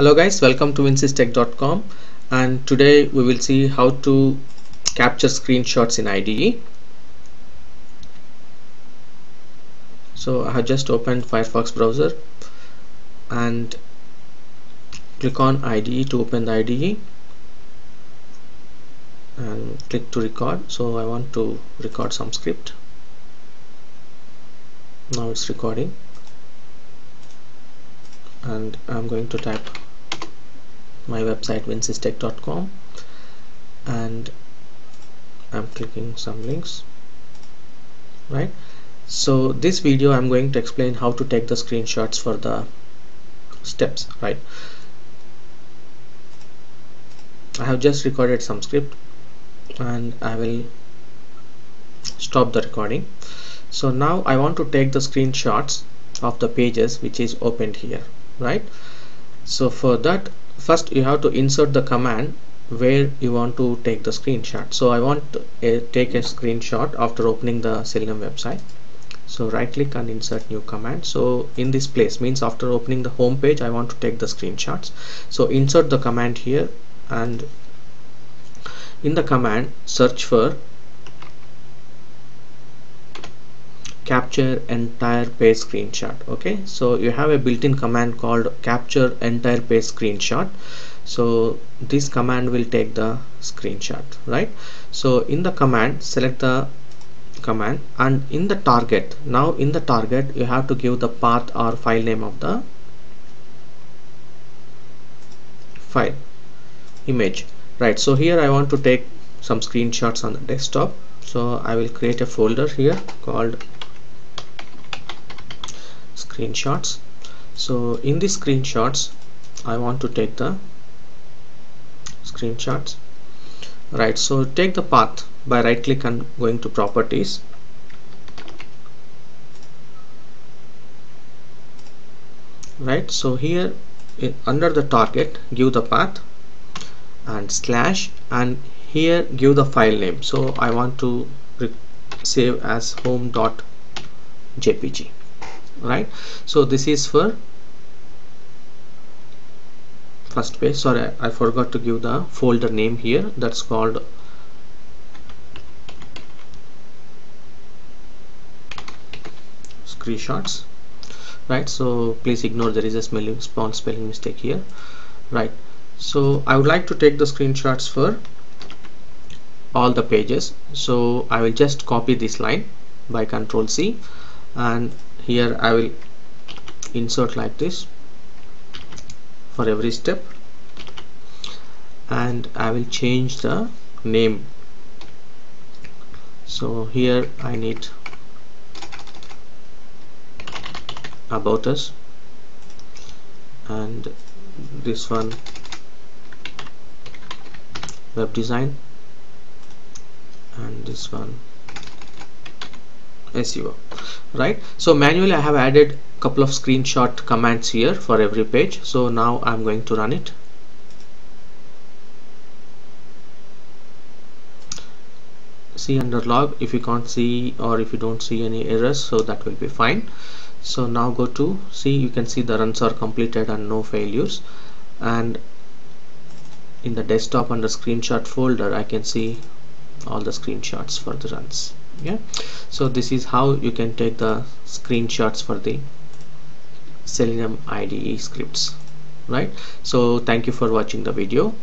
hello guys welcome to vinsystech.com and today we will see how to capture screenshots in IDE so I have just opened Firefox browser and click on IDE to open the IDE and click to record. So I want to record some script. Now it's recording. And I'm going to type my website vinsystech.com and I'm clicking some links right? So this video I'm going to explain how to take the screenshots for the steps right? I have just recorded some script and I will stop the recording. So now I want to take the screenshots of the pages which is opened here right? So for that first you have to insert the command where you want to take the screenshot. So I want to take a screenshot after opening the Selenium website. So right click and insert new command. So in this place means after opening the home page I want to take the screenshots. So insert the command here and in the command search for capture entire page screenshot okay? So you have a built-in command called capture entire page screenshot. So this command will take the screenshot right? So in the command select the command and in the target now in the target you have to give the path or file name of the file image right? So here I want to take some screenshots on the desktop. So I will create a folder here called screenshots. So in the screenshots I want to take the screenshots. Right so take the path by right click and going to properties. Right so here in, under the target give the path and slash and here give the file name. So I want to save as home.jpg right? So this is for first page. Sorry I forgot to give the folder name here. That's called screenshots right? So please ignore there is a spelling, small spelling mistake here right? So I would like to take the screenshots for all the pages. So I will just copy this line by control C and here I will insert like this for every step. And I will change the name. So here I need about us. And this one web design. And this one SEO right? So manually I have added a couple of screenshot commands here for every page. So now I'm going to run it. See under log if you can't see or if you don't see any errors so that will be fine. So now go to see you can see the runs are completed and no failures. And in the desktop under screenshot folder I can see all the screenshots for the runs yeah. So this is how you can take the screenshots for the Selenium IDE scripts right? So thank you for watching the video